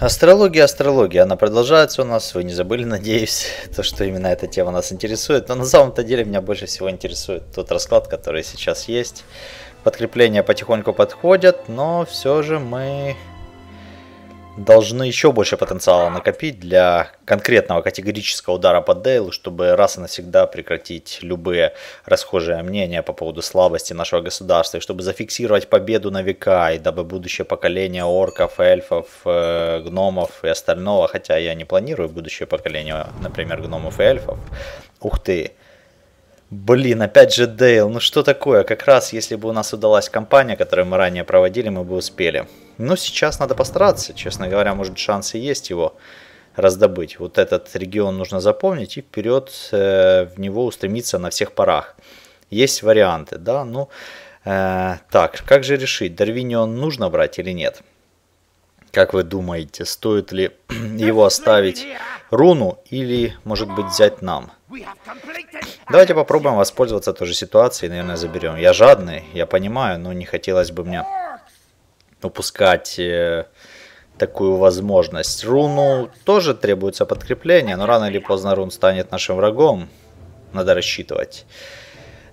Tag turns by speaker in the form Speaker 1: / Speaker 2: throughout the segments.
Speaker 1: Астрология, астрология, она продолжается у нас, вы не забыли, надеюсь, то, что именно эта тема нас интересует. Но на самом-то деле меня больше всего интересует тот расклад, который сейчас есть. Подкрепления потихоньку подходят, но все же мы должны еще больше потенциала накопить для конкретного категорического удара по Дейлу, чтобы раз и навсегда прекратить любые расхожие мнения по поводу слабости нашего государства, и чтобы зафиксировать победу на века, и дабы будущее поколение орков, эльфов, э, гномов и остального, хотя я не планирую будущее поколение, например, гномов и эльфов, ух ты, Блин, опять же Дейл, ну что такое? Как раз если бы у нас удалась кампания, которую мы ранее проводили, мы бы успели. Но сейчас надо постараться, честно говоря, может шансы есть его раздобыть. Вот этот регион нужно запомнить и вперед э, в него устремиться на всех парах. Есть варианты, да, ну, э, так, как же решить, Дарвинион нужно брать или нет? Как вы думаете, стоит ли его оставить руну или, может быть, взять нам? Давайте попробуем воспользоваться той же ситуацией, наверное, заберем. Я жадный, я понимаю, но не хотелось бы мне упускать э, такую возможность. Руну тоже требуется подкрепление, но рано или поздно рун станет нашим врагом. Надо рассчитывать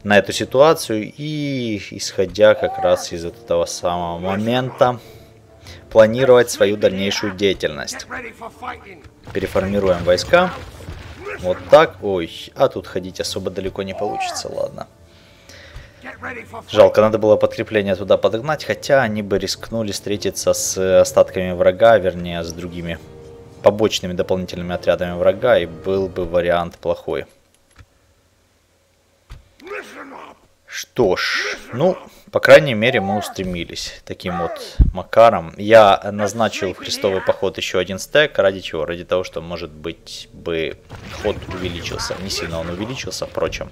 Speaker 1: на эту ситуацию и, исходя как раз из этого самого момента, планировать свою дальнейшую деятельность. Переформируем войска. Вот так. Ой, а тут ходить особо далеко не получится, ладно. Жалко, надо было подкрепление туда подогнать, хотя они бы рискнули встретиться с остатками врага, вернее, с другими побочными дополнительными отрядами врага, и был бы вариант плохой. Что ж, ну, по крайней мере, мы устремились таким вот макаром. Я назначил в крестовый поход еще один стек. Ради чего? Ради того, что, может быть, бы ход увеличился. Не сильно он увеличился, впрочем.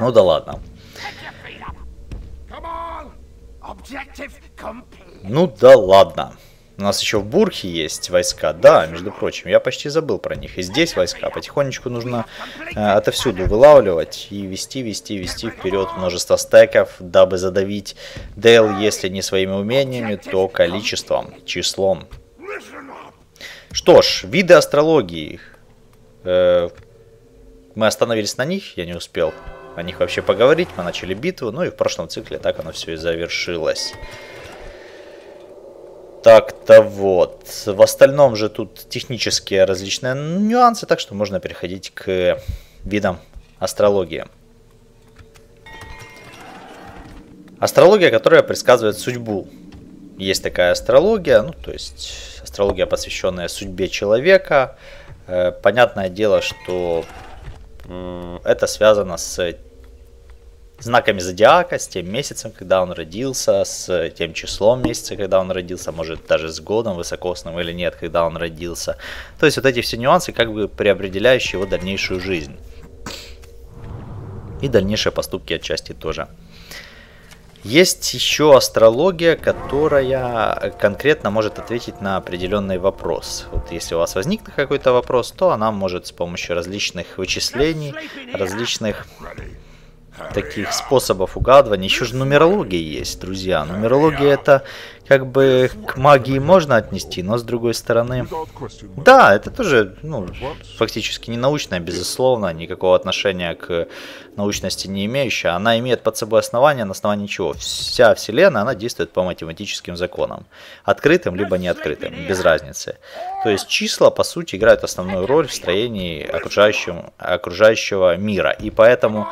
Speaker 1: Ну да ладно. Ну да ладно. У нас еще в Бурхе есть войска, да, между прочим, я почти забыл про них. И здесь войска, потихонечку нужно э, отовсюду вылавливать и вести, вести, вести вперед множество стеков, дабы задавить Дейл, если не своими умениями, то количеством, числом. Что ж, виды астрологии. Э, мы остановились на них, я не успел о них вообще поговорить, мы начали битву, ну и в прошлом цикле так оно все и завершилось. Так-то вот. В остальном же тут технические различные нюансы, так что можно переходить к видам астрологии. Астрология, которая предсказывает судьбу. Есть такая астрология, ну то есть астрология, посвященная судьбе человека. Э, понятное дело, что это связано с знаками зодиака, с тем месяцем, когда он родился, с тем числом месяца, когда он родился, может даже с годом высокосным или нет, когда он родился. То есть вот эти все нюансы, как бы преопределяющие его дальнейшую жизнь. И дальнейшие поступки отчасти тоже. Есть еще астрология, которая конкретно может ответить на определенный вопрос. Вот если у вас возникнет какой-то вопрос, то она может с помощью различных вычислений, различных таких способов угадывания. Еще же нумерология есть, друзья. Нумерология это как бы к магии можно отнести, но с другой стороны... Да, это тоже ну, фактически не научная, безусловно, никакого отношения к научности не имеющая. Она имеет под собой основание, на основании чего? Вся Вселенная, она действует по математическим законам. Открытым, либо не открытым, без разницы. То есть числа, по сути, играют основную роль в строении окружающего мира. И поэтому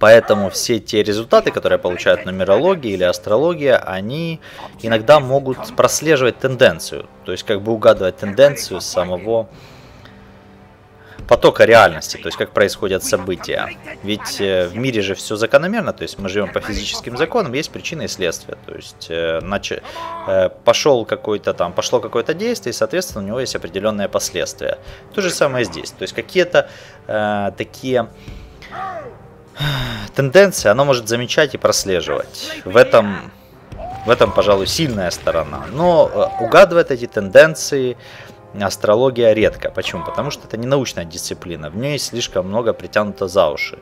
Speaker 1: Поэтому все те результаты, которые получают нумерология или астрология, они иногда могут прослеживать тенденцию, то есть как бы угадывать тенденцию самого потока реальности, то есть как происходят события. Ведь э, в мире же все закономерно, то есть мы живем по физическим законам, есть причины и следствия. То есть э, нач... Э, пошел какой-то там, пошло какое-то действие, и, соответственно, у него есть определенные последствия. То же самое здесь. То есть какие-то э, такие тенденции оно может замечать и прослеживать. В этом, в этом, пожалуй, сильная сторона. Но э, угадывает эти тенденции астрология редко. Почему? Потому что это не научная дисциплина. В ней слишком много притянуто за уши.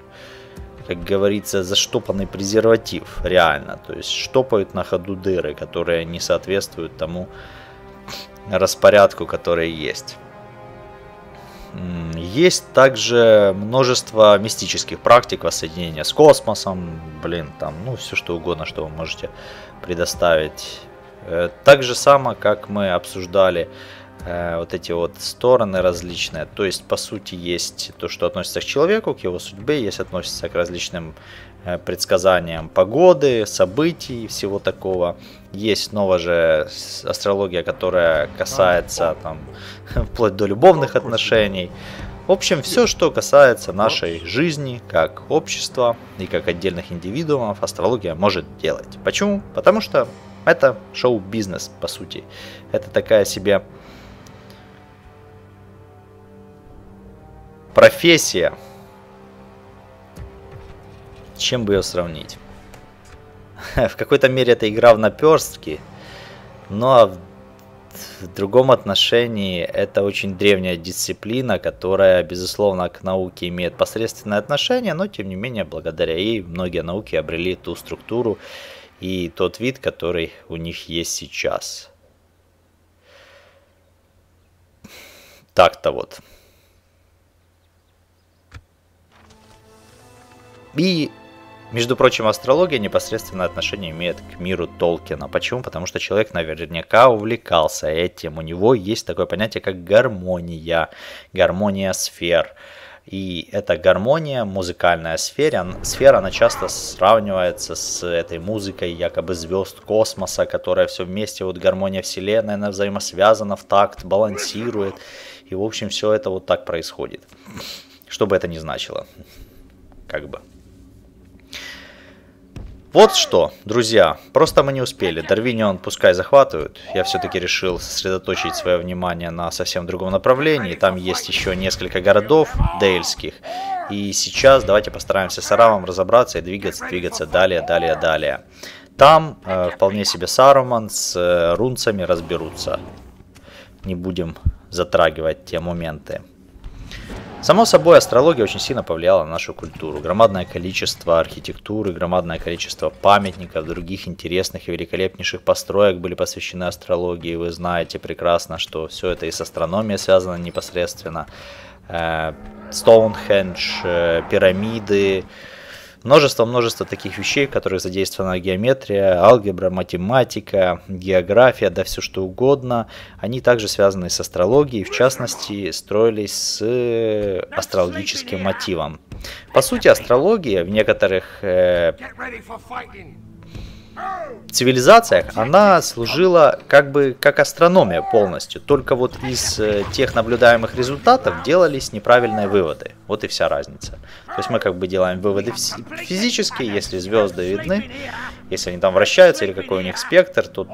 Speaker 1: Как говорится, заштопанный презерватив, реально. То есть штопают на ходу дыры, которые не соответствуют тому, распорядку, который есть. Есть также множество мистических практик воссоединения с космосом, блин, там, ну, все что угодно, что вы можете предоставить. Э, так же само, как мы обсуждали э, вот эти вот стороны различные. То есть, по сути, есть то, что относится к человеку, к его судьбе, есть относится к различным Э, предсказаниям погоды, событий, всего такого. Есть снова же астрология, которая касается там, вплоть до любовных отношений. В общем, все, что касается нашей жизни как общества и как отдельных индивидуумов, астрология может делать. Почему? Потому что это шоу-бизнес, по сути. Это такая себе профессия, чем бы ее сравнить? в какой-то мере это игра в наперстки, но в другом отношении это очень древняя дисциплина, которая, безусловно, к науке имеет посредственное отношение, но, тем не менее, благодаря ей многие науки обрели ту структуру и тот вид, который у них есть сейчас. Так-то вот. И между прочим, астрология непосредственное отношение имеет к миру Толкина. Почему? Потому что человек наверняка увлекался этим. У него есть такое понятие, как гармония, гармония сфер. И эта гармония, музыкальная сфера, сфера, она часто сравнивается с этой музыкой якобы звезд космоса, которая все вместе, вот гармония Вселенной, она взаимосвязана в такт, балансирует. И, в общем, все это вот так происходит. Что бы это ни значило. Как бы. Вот что, друзья, просто мы не успели. Дарвинион пускай захватывают. Я все-таки решил сосредоточить свое внимание на совсем другом направлении. Там есть еще несколько городов дейльских. И сейчас давайте постараемся с Аравом разобраться и двигаться, двигаться далее, далее, далее. Там э, вполне себе Саруман с э, рунцами разберутся. Не будем затрагивать те моменты. Само собой, астрология очень сильно повлияла на нашу культуру. Громадное количество архитектуры, громадное количество памятников, других интересных и великолепнейших построек были посвящены астрологии. Вы знаете прекрасно, что все это и с астрономией связано непосредственно. Стоунхендж, э, пирамиды, множество-множество таких вещей, в которых задействована геометрия, алгебра, математика, география, да все что угодно. Они также связаны с астрологией, в частности, строились с астрологическим мотивом. По сути, астрология в некоторых э, цивилизациях она служила как бы как астрономия полностью. Только вот из э, тех наблюдаемых результатов делались неправильные выводы. Вот и вся разница. То есть мы как бы делаем выводы физические, если звезды видны, если они там вращаются или какой у них спектр, то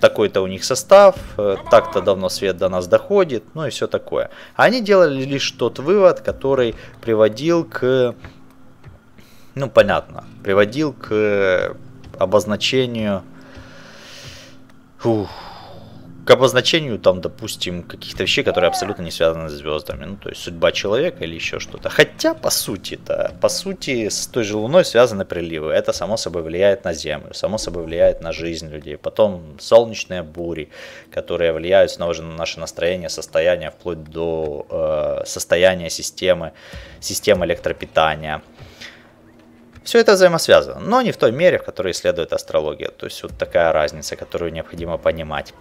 Speaker 1: такой-то у них состав, э, так-то давно свет до нас доходит, ну и все такое. А они делали лишь тот вывод, который приводил к, ну понятно, приводил к обозначению... Фух, к обозначению, там, допустим, каких-то вещей, которые абсолютно не связаны с звездами. Ну, то есть судьба человека или еще что-то. Хотя, по сути-то, по сути, с той же Луной связаны приливы. Это, само собой, влияет на Землю, само собой, влияет на жизнь людей. Потом солнечные бури, которые влияют снова же на наше настроение, состояние, вплоть до э, состояния системы, системы электропитания. Все это взаимосвязано, но не в той мере, в которой исследует астрология. То есть вот такая разница, которую необходимо понимать.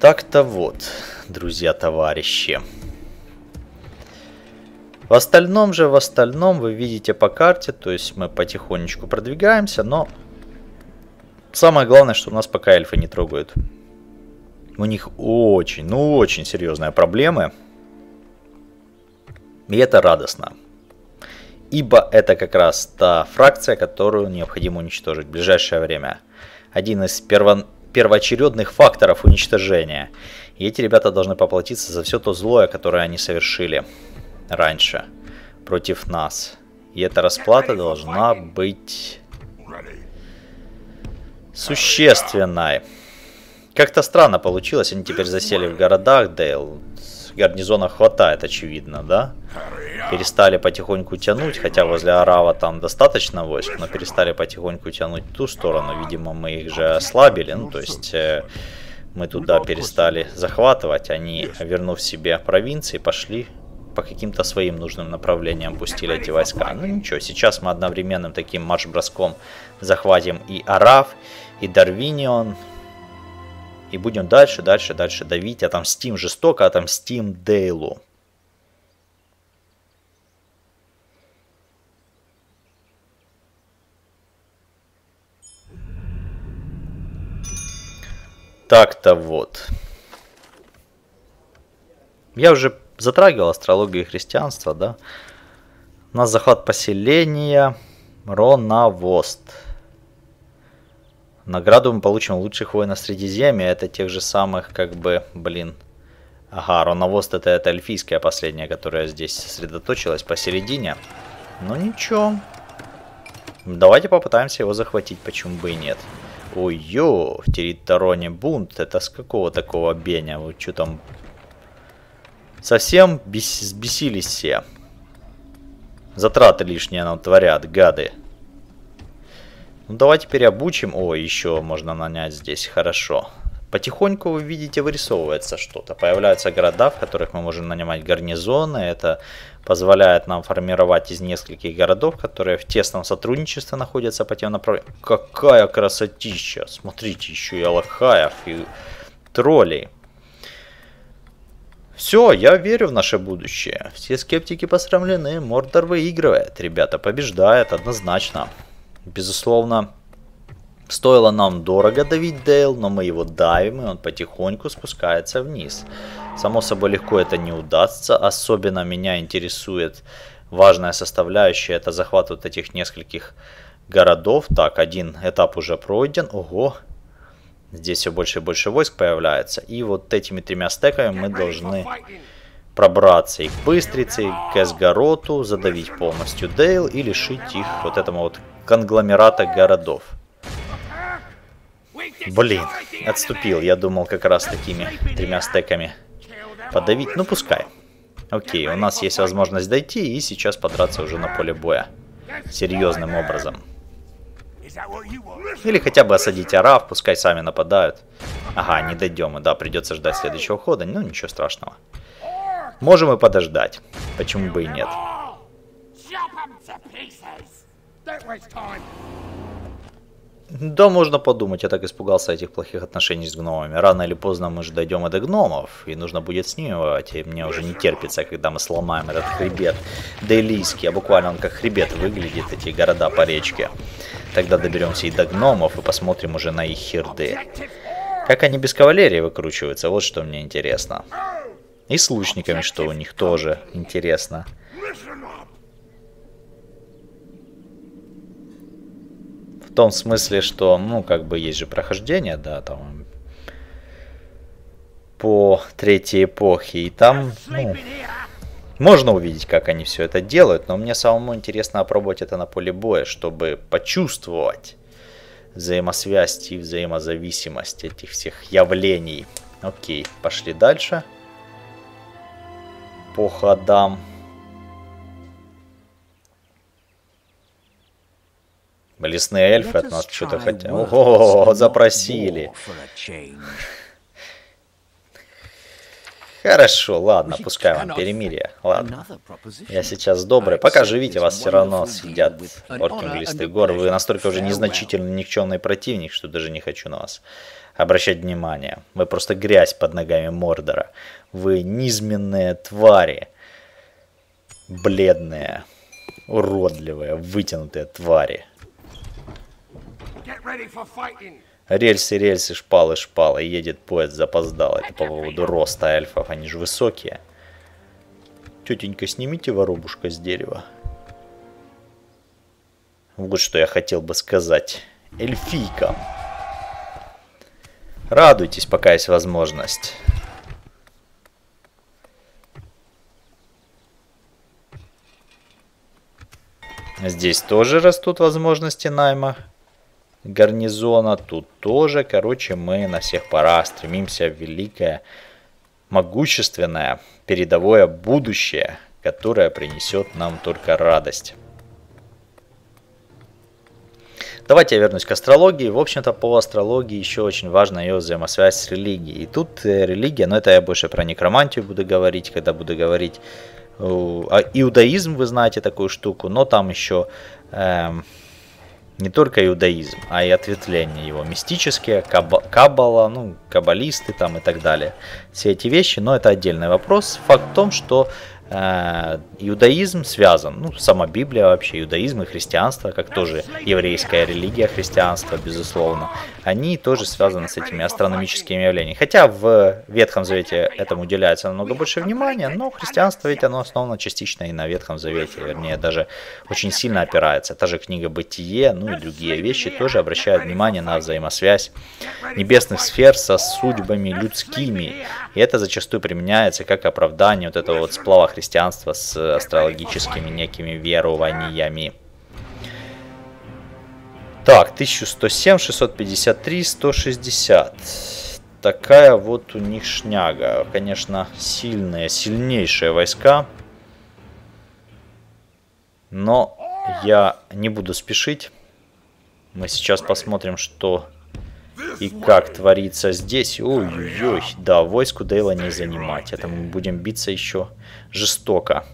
Speaker 1: Так-то вот, друзья-товарищи. В остальном же, в остальном вы видите по карте, то есть мы потихонечку продвигаемся, но самое главное, что у нас пока эльфы не трогают у них очень, ну очень серьезные проблемы. И это радостно. Ибо это как раз та фракция, которую необходимо уничтожить в ближайшее время. Один из перво... первоочередных факторов уничтожения. И эти ребята должны поплатиться за все то злое, которое они совершили раньше против нас. И эта расплата должна быть существенной. Как-то странно получилось, они теперь засели в городах, Дейл. Гарнизона хватает, очевидно, да? перестали потихоньку тянуть, хотя возле Арава там достаточно войск, но перестали потихоньку тянуть ту сторону. Видимо, мы их же ослабили, ну то есть э, мы туда перестали захватывать, они, вернув себе провинции, пошли по каким-то своим нужным направлениям пустили эти войска. Ну ничего, сейчас мы одновременным таким марш-броском захватим и Арав, и Дарвинион, и будем дальше, дальше, дальше давить, отомстим жестоко, отомстим Дейлу. Так-то вот. Я уже затрагивал астрологию и христианство, да. У нас захват поселения Ронавост. Награду мы получим лучших воинов Средиземья. Это тех же самых, как бы, блин. Ага, Ронавост это, это эльфийская последняя, которая здесь сосредоточилась посередине. Ну ничего. Давайте попытаемся его захватить, почему бы и нет. Ой-ё, в Территороне бунт. Это с какого такого беня? Вот что там? Совсем бес сбесились все. Затраты лишние нам творят, гады. Ну давайте переобучим. О, еще можно нанять здесь. Хорошо. Потихоньку, вы видите, вырисовывается что-то. Появляются города, в которых мы можем нанимать гарнизоны. Это позволяет нам формировать из нескольких городов, которые в тесном сотрудничестве находятся по тем направлениям. Какая красотища! Смотрите, еще и Аллахаев, и троллей. Все, я верю в наше будущее. Все скептики посрамлены, Мордор выигрывает. Ребята, побеждает однозначно. Безусловно, Стоило нам дорого давить Дейл, но мы его давим, и он потихоньку спускается вниз. Само собой легко это не удастся, особенно меня интересует важная составляющая, это захват вот этих нескольких городов. Так, один этап уже пройден, ого, здесь все больше и больше войск появляется. И вот этими тремя стеками мы должны пробраться и к Быстрице, и к Эсгароту, задавить полностью Дейл и лишить их вот этому вот конгломерата городов. Блин, отступил. Я думал как раз такими тремя стеками подавить. Ну, пускай. Окей, у нас есть возможность дойти и сейчас подраться уже на поле боя. Серьезным образом. Или хотя бы осадить арав, пускай сами нападают. Ага, не дойдем, да, придется ждать следующего хода. Ну, ничего страшного. Можем и подождать. Почему бы и нет. Да, можно подумать, я так испугался этих плохих отношений с гномами. Рано или поздно мы же дойдем и до гномов, и нужно будет с ними воевать. И мне уже не терпится, когда мы сломаем этот хребет Дейлийский, а буквально он как хребет выглядит, эти города по речке. Тогда доберемся и до гномов, и посмотрим уже на их херды. Как они без кавалерии выкручиваются, вот что мне интересно. И с лучниками, что у них тоже интересно. Том смысле, что, ну, как бы есть же прохождение, да, там по третьей эпохе, и там, ну, можно увидеть, как они все это делают, но мне самому интересно опробовать это на поле боя, чтобы почувствовать взаимосвязь и взаимозависимость этих всех явлений. Окей, пошли дальше. По ходам. Лесные эльфы от нас что-то хотят. Ого, запросили. Хорошо, ладно, пускай вам перемирие. Ладно. Я сейчас добрый. Пока живите, вас все равно съедят оркинглистые горы. Вы настолько уже незначительный никчемный противник, что даже не хочу на вас обращать внимание. Вы просто грязь под ногами Мордора. Вы низменные твари. Бледные, уродливые, вытянутые твари. Рельсы, рельсы, шпалы, шпалы. Едет поезд, запоздал. Это по поводу роста эльфов. Они же высокие. Тетенька, снимите воробушка с дерева. Вот что я хотел бы сказать. Эльфийкам. Радуйтесь, пока есть возможность. Здесь тоже растут возможности найма гарнизона. Тут тоже, короче, мы на всех парах стремимся в великое, могущественное, передовое будущее, которая принесет нам только радость. Давайте я вернусь к астрологии. В общем-то, по астрологии еще очень важна ее взаимосвязь с религией. И тут э, религия, но это я больше про некромантию буду говорить, когда буду говорить а иудаизм, вы знаете такую штуку, но там еще эм, не только иудаизм, а и ответвления его мистические, каба, каббала, ну, каббалисты там и так далее. Все эти вещи, но это отдельный вопрос. Факт в том, что Э, иудаизм связан, ну, сама Библия вообще, иудаизм и христианство, как тоже еврейская религия, христианство, безусловно, они тоже связаны с этими астрономическими явлениями. Хотя в Ветхом Завете этому уделяется намного больше внимания, но христианство ведь оно основано частично и на Ветхом Завете, вернее, даже очень сильно опирается. Та же книга Бытие, ну и другие вещи тоже обращают внимание на взаимосвязь небесных сфер со судьбами людскими. И это зачастую применяется как оправдание вот этого вот сплава христианства с астрологическими некими верованиями. Так, 1107, 653, 160. Такая вот у них шняга. Конечно, сильные, сильнейшие войска. Но я не буду спешить. Мы сейчас посмотрим, что и как творится здесь. Ой-ой-ой. Да, войску Дейла не занимать. Это мы будем биться еще жестоко.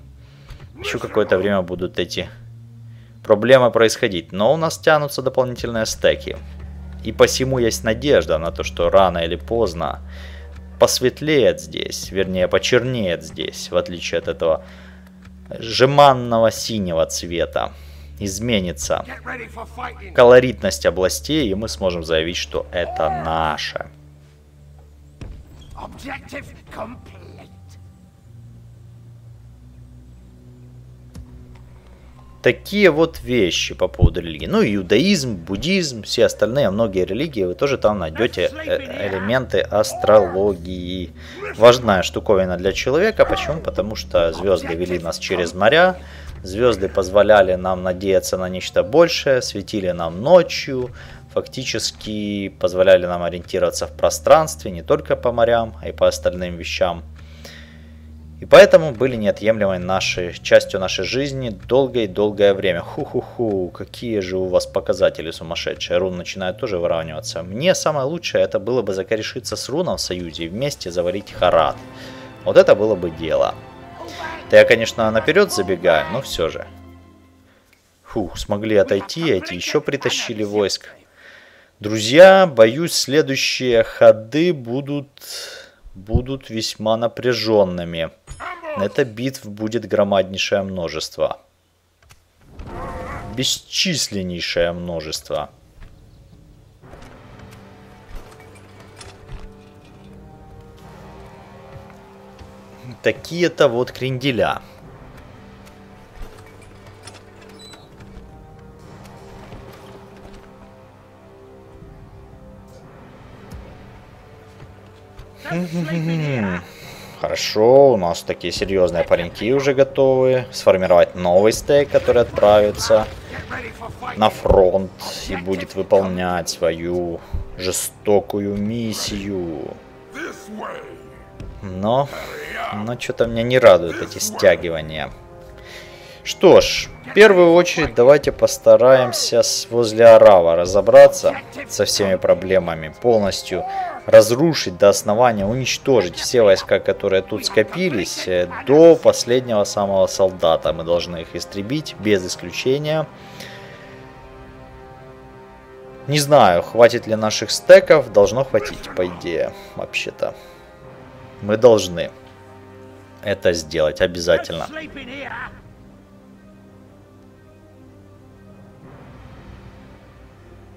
Speaker 1: Еще какое-то время будут эти проблемы происходить. Но у нас тянутся дополнительные стеки. И посему есть надежда на то, что рано или поздно посветлеет здесь, вернее почернеет здесь, в отличие от этого жеманного синего цвета изменится колоритность областей, и мы сможем заявить, что это наше. Такие вот вещи по поводу религии. Ну, иудаизм, буддизм, все остальные, многие религии, вы тоже там найдете э, элементы астрологии. Важная штуковина для человека. Почему? Потому что звезды вели нас через моря, Звезды позволяли нам надеяться на нечто большее, светили нам ночью, фактически позволяли нам ориентироваться в пространстве не только по морям, а и по остальным вещам. И поэтому были неотъемлемой нашей, частью нашей жизни долгое-долгое время. Ху-ху-ху, какие же у вас показатели сумасшедшие. Рун начинает тоже выравниваться. Мне самое лучшее это было бы закорешиться с Руном в союзе и вместе заварить Харат. Вот это было бы дело. Да я, конечно, наперед забегаю, но все же. Фух, смогли отойти, эти еще притащили войск. Друзья, боюсь, следующие ходы будут, будут весьма напряженными. Это битв будет громаднейшее множество. Бесчисленнейшее множество. такие-то вот кренделя. Хорошо, у нас такие серьезные пареньки уже готовы. Сформировать новый стейк, который отправится на фронт и будет выполнять свою жестокую миссию. Но но что-то меня не радуют эти стягивания. Что ж, в первую очередь давайте постараемся возле Арава разобраться со всеми проблемами, полностью разрушить до основания, уничтожить все войска, которые тут скопились, э, до последнего самого солдата. Мы должны их истребить без исключения. Не знаю, хватит ли наших стеков, должно хватить, по идее, вообще-то. Мы должны это сделать обязательно.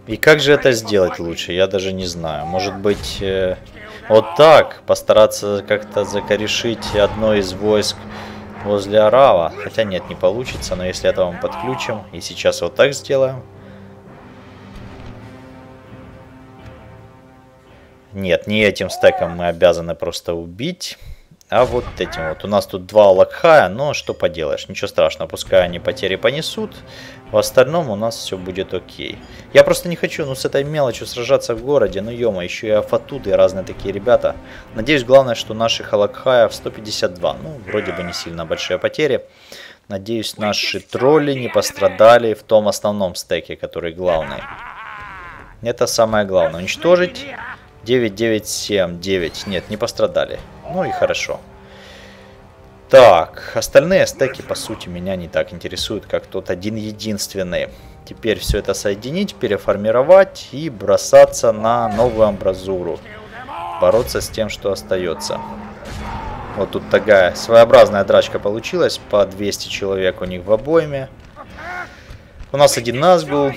Speaker 1: И как же это сделать лучше, я даже не знаю. Может быть, э, вот так, постараться как-то закорешить одно из войск возле Арава. Хотя нет, не получится, но если это мы подключим, и сейчас вот так сделаем. Нет, не этим стеком мы обязаны просто убить. А вот этим вот. У нас тут два лакхая, но что поделаешь, ничего страшного, пускай они потери понесут. В остальном у нас все будет окей. Я просто не хочу, ну, с этой мелочью сражаться в городе, ну, ё еще и Афатуды и разные такие ребята. Надеюсь, главное, что наших Алакхаев 152, ну, вроде бы не сильно большие потери. Надеюсь, наши тролли не пострадали в том основном стеке, который главный. Это самое главное. Уничтожить 9, 9, 7, 9. Нет, не пострадали. Ну и хорошо. Так, остальные стеки, по сути, меня не так интересуют, как тот один единственный. Теперь все это соединить, переформировать и бросаться на новую амбразуру. Бороться с тем, что остается. Вот тут такая своеобразная драчка получилась. По 200 человек у них в обойме. У нас один Назгул.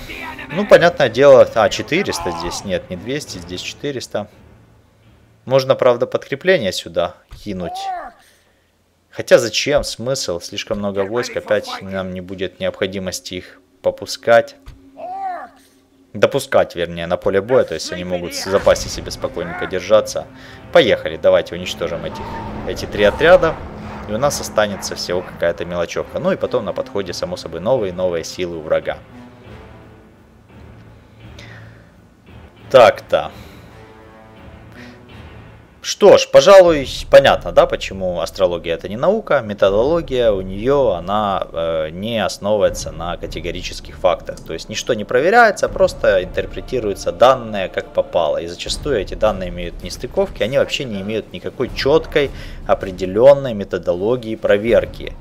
Speaker 1: Ну, понятное дело... А, 400 здесь. Нет, не 200, здесь 400. Можно, правда, подкрепление сюда кинуть. Хотя зачем? Смысл? Слишком много войск. Опять нам не будет необходимости их попускать. Допускать, вернее, на поле боя. То есть они могут в запасе себе спокойненько держаться. Поехали. Давайте уничтожим этих, эти три отряда. И у нас останется всего какая-то мелочевка. Ну и потом на подходе, само собой, новые новые силы у врага. Так-то. Что ж, пожалуй, понятно, да, почему астрология это не наука, методология у нее, она э, не основывается на категорических фактах. То есть ничто не проверяется, просто интерпретируются данные как попало. И зачастую эти данные имеют нестыковки, они вообще не имеют никакой четкой, определенной методологии проверки.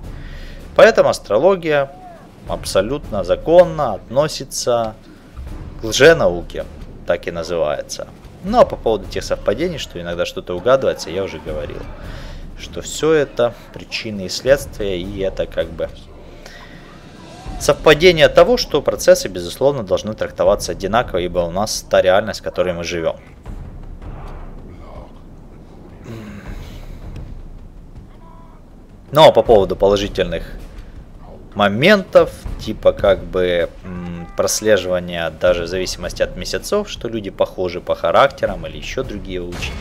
Speaker 1: Поэтому астрология абсолютно законно относится к лженауке, так и называется. Ну а по поводу тех совпадений, что иногда что-то угадывается, я уже говорил. Что все это причины и следствия, и это как бы совпадение того, что процессы, безусловно, должны трактоваться одинаково, ибо у нас та реальность, в которой мы живем. Но ну, а по поводу положительных моментов, типа как бы прослеживания даже в зависимости от месяцев, что люди похожи по характерам или еще другие очень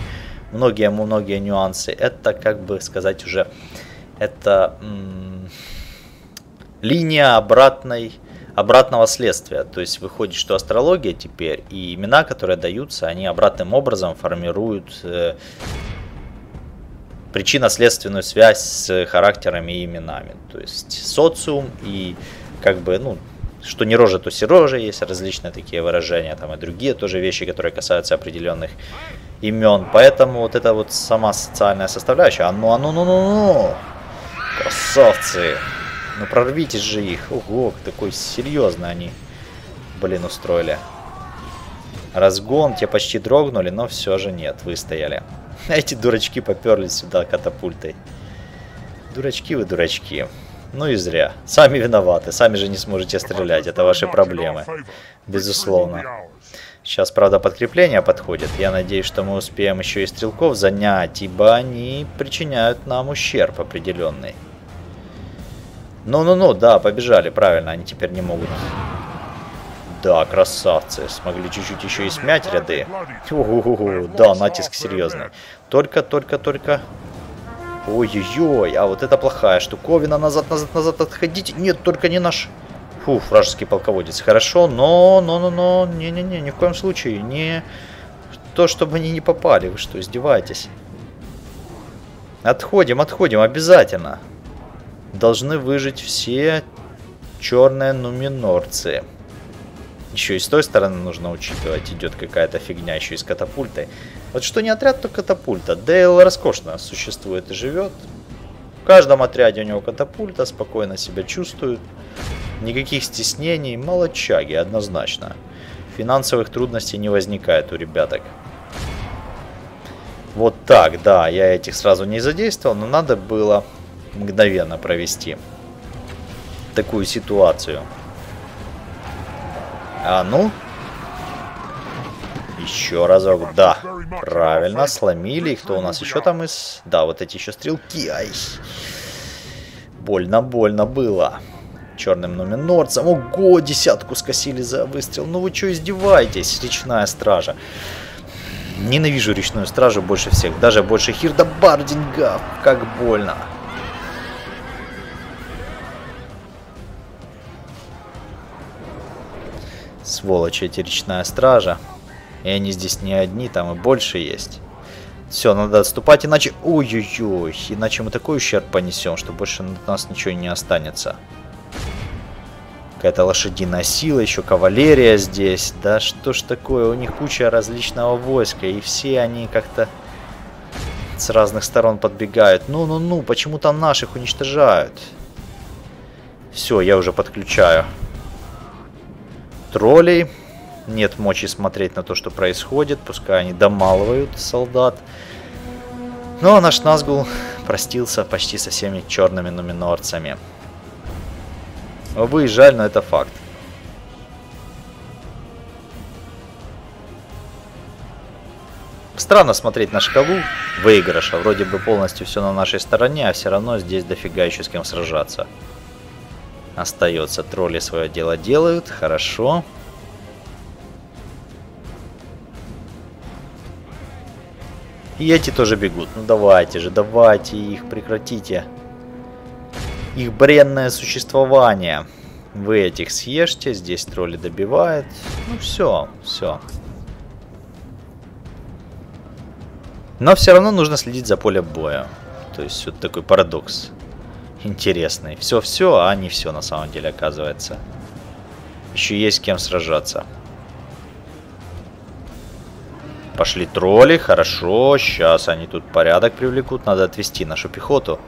Speaker 1: многие-многие нюансы. Это, как бы сказать уже, это линия обратной, обратного следствия. То есть выходит, что астрология теперь и имена, которые даются, они обратным образом формируют э, причинно-следственную связь с характерами и именами. То есть социум и как бы, ну, что не рожа, то сирожа, есть различные такие выражения, там и другие тоже вещи, которые касаются определенных имен. Поэтому вот это вот сама социальная составляющая. А ну, а ну, ну, ну, ну. Красавцы. Ну прорвитесь же их. Ого, такой серьезный они, блин, устроили. Разгон, те почти дрогнули, но все же нет, выстояли. Эти дурачки поперлись сюда катапультой. Дурачки вы, дурачки. Ну и зря. Сами виноваты. Сами же не сможете стрелять. Это ваши проблемы. Безусловно. Сейчас, правда, подкрепление подходит. Я надеюсь, что мы успеем еще и стрелков занять, ибо они причиняют нам ущерб определенный. Ну-ну-ну, да, побежали, правильно. Они теперь не могут... Да, красавцы. Смогли чуть-чуть еще и смять ряды. У -у -у да, натиск серьезный. Только, только, только... Ой-ой-ой, а вот это плохая штуковина. Назад, назад, назад отходите. Нет, только не наш... Фу, вражеский полководец. Хорошо, но, но, но, но, не-не-не, ни в коем случае. Не то, чтобы они не попали. Вы что, издеваетесь? Отходим, отходим, обязательно. Должны выжить все черные нуминорцы. Еще и с той стороны нужно учитывать, идет какая-то фигня еще и с катапультой. Вот что не отряд, то катапульта. Дейл роскошно существует и живет. В каждом отряде у него катапульта, спокойно себя чувствует. Никаких стеснений, молочаги, однозначно. Финансовых трудностей не возникает у ребяток. Вот так, да, я этих сразу не задействовал, но надо было мгновенно провести такую ситуацию. А ну. Еще разок. Да. Правильно, сломили. Кто у нас еще там из... Да, вот эти еще стрелки. Ай. Больно-больно было. Черным нуминорцем. Ого, десятку скосили за выстрел. Ну вы что, издеваетесь, речная стража? Ненавижу речную стражу больше всех. Даже больше Хирда Бардинга. Как больно. Сволочи эти речная стража. И они здесь не одни, там и больше есть. Все, надо отступать, иначе... Ой-ой-ой, иначе мы такой ущерб понесем, что больше от нас ничего не останется. Какая-то лошадиная сила, еще кавалерия здесь. Да что ж такое, у них куча различного войска, и все они как-то с разных сторон подбегают. Ну-ну-ну, почему там наших уничтожают? Все, я уже подключаю троллей. Нет мочи смотреть на то, что происходит. Пускай они домалывают солдат. Ну а наш Назгул простился почти со всеми черными нуминорцами. Увы, жаль, но это факт. Странно смотреть на шкалу выигрыша. Вроде бы полностью все на нашей стороне, а все равно здесь дофига еще с кем сражаться. Остается. Тролли свое дело делают. Хорошо. И эти тоже бегут. Ну давайте же, давайте их, прекратите. Их бренное существование. Вы этих съешьте, здесь тролли добивает. Ну все, все. Но все равно нужно следить за полем боя. То есть вот такой парадокс интересный. Все-все, а не все на самом деле оказывается. Еще есть с кем сражаться. Пошли тролли, хорошо. Сейчас они тут порядок привлекут. Надо отвести нашу пехоту.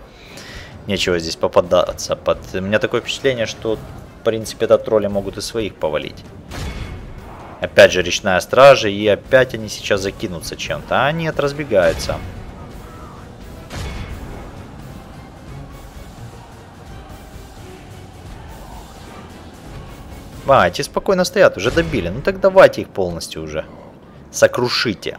Speaker 1: Нечего здесь попадаться. Под... У меня такое впечатление, что, в принципе, это тролли могут и своих повалить. Опять же, речная стража. И опять они сейчас закинутся чем-то. А нет, разбегаются. А, эти спокойно стоят, уже добили. Ну так давайте их полностью уже. Сокрушите.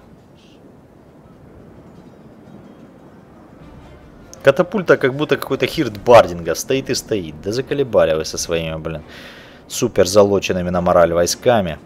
Speaker 1: Катапульта как будто какой-то хирт Бардинга. Стоит и стоит. Да заколебали вы со своими, блин, супер залоченными на мораль войсками.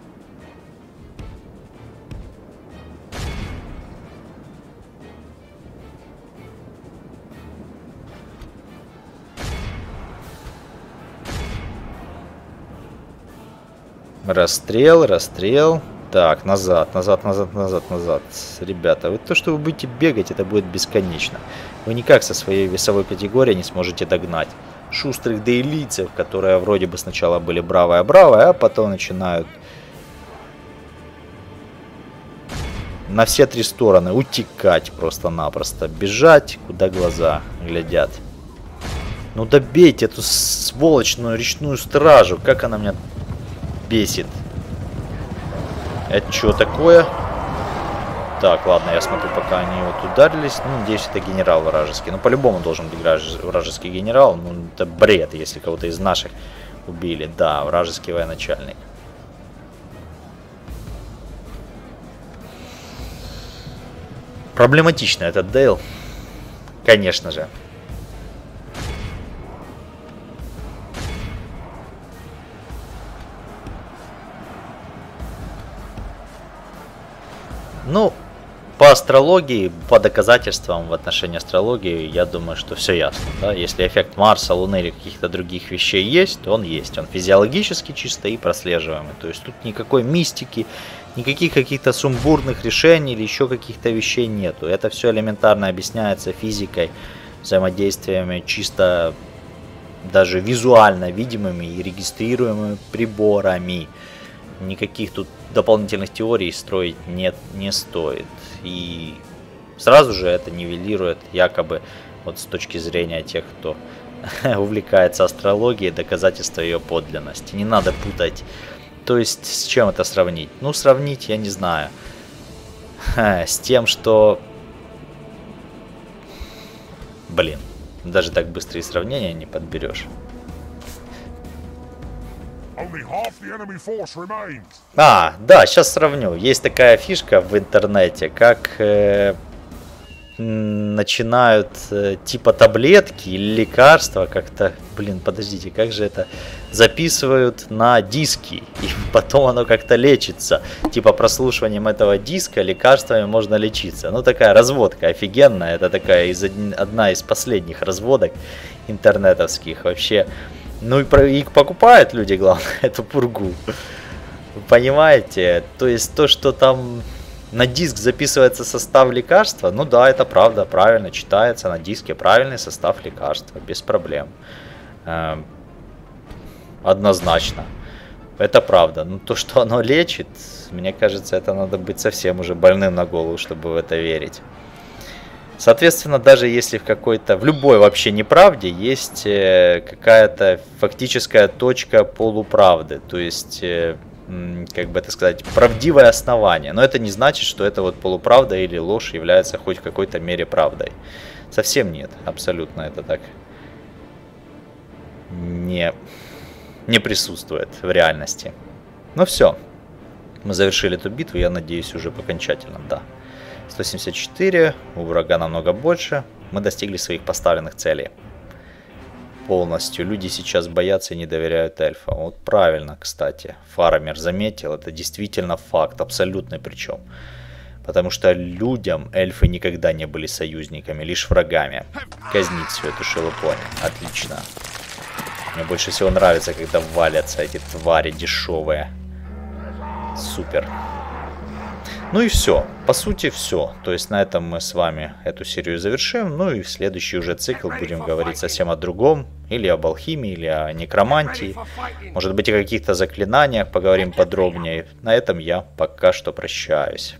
Speaker 1: Расстрел, расстрел. Так, назад, назад, назад, назад, назад. Ребята, вы то, что вы будете бегать, это будет бесконечно. Вы никак со своей весовой категорией не сможете догнать шустрых дейлийцев, которые вроде бы сначала были бравые-бравые, а потом начинают на все три стороны утекать просто-напросто, бежать, куда глаза глядят. Ну добейте эту сволочную речную стражу, как она меня бесит. Это что такое? Так, ладно, я смотрю, пока они вот ударились. Ну, надеюсь, это генерал вражеский. Ну, по-любому должен быть вражеский генерал. Ну, это бред, если кого-то из наших убили. Да, вражеский военачальник. Проблематично этот Дейл. Конечно же. Ну, по астрологии, по доказательствам в отношении астрологии, я думаю, что все ясно. Да? Если эффект Марса, Луны или каких-то других вещей есть, то он есть. Он физиологически чисто и прослеживаемый. То есть тут никакой мистики, никаких каких-то сумбурных решений или еще каких-то вещей нету. Это все элементарно объясняется физикой, взаимодействиями чисто даже визуально видимыми и регистрируемыми приборами. Никаких тут дополнительных теорий строить нет, не стоит. И сразу же это нивелирует якобы вот с точки зрения тех, кто увлекается астрологией, доказательства ее подлинности. Не надо путать. То есть с чем это сравнить? Ну, сравнить я не знаю. С тем, что... Блин, даже так быстрые сравнения не подберешь. А, да, сейчас сравню. Есть такая фишка в интернете, как э, начинают э, типа таблетки или лекарства как-то, блин, подождите, как же это, записывают на диски, и потом оно как-то лечится. Типа прослушиванием этого диска лекарствами можно лечиться. Ну такая разводка офигенная, это такая из, одна из последних разводок интернетовских вообще. Ну и, покупают люди, главное, эту пургу. Понимаете? То есть то, что там на диск записывается состав лекарства, ну да, это правда, правильно читается на диске правильный состав лекарства, без проблем. Эм, однозначно. Это правда. Но то, что оно лечит, мне кажется, это надо быть совсем уже больным на голову, чтобы в это верить. Соответственно, даже если в какой-то, в любой вообще неправде есть э, какая-то фактическая точка полуправды, то есть, э, как бы это сказать, правдивое основание. Но это не значит, что это вот полуправда или ложь является хоть в какой-то мере правдой. Совсем нет, абсолютно это так не, не присутствует в реальности. Ну все, мы завершили эту битву, я надеюсь, уже окончательно, да. 174, у врага намного больше. Мы достигли своих поставленных целей. Полностью. Люди сейчас боятся и не доверяют эльфам. Вот правильно, кстати. Фармер заметил, это действительно факт, абсолютный причем. Потому что людям эльфы никогда не были союзниками, лишь врагами. Казнить всю эту шелупонь. Отлично. Мне больше всего нравится, когда валятся эти твари дешевые. Супер. Ну и все. По сути, все. То есть на этом мы с вами эту серию завершим. Ну и в следующий уже цикл будем говорить совсем о другом. Или об алхимии, или о некромантии. Может быть, о каких-то заклинаниях поговорим подробнее. На этом я пока что прощаюсь.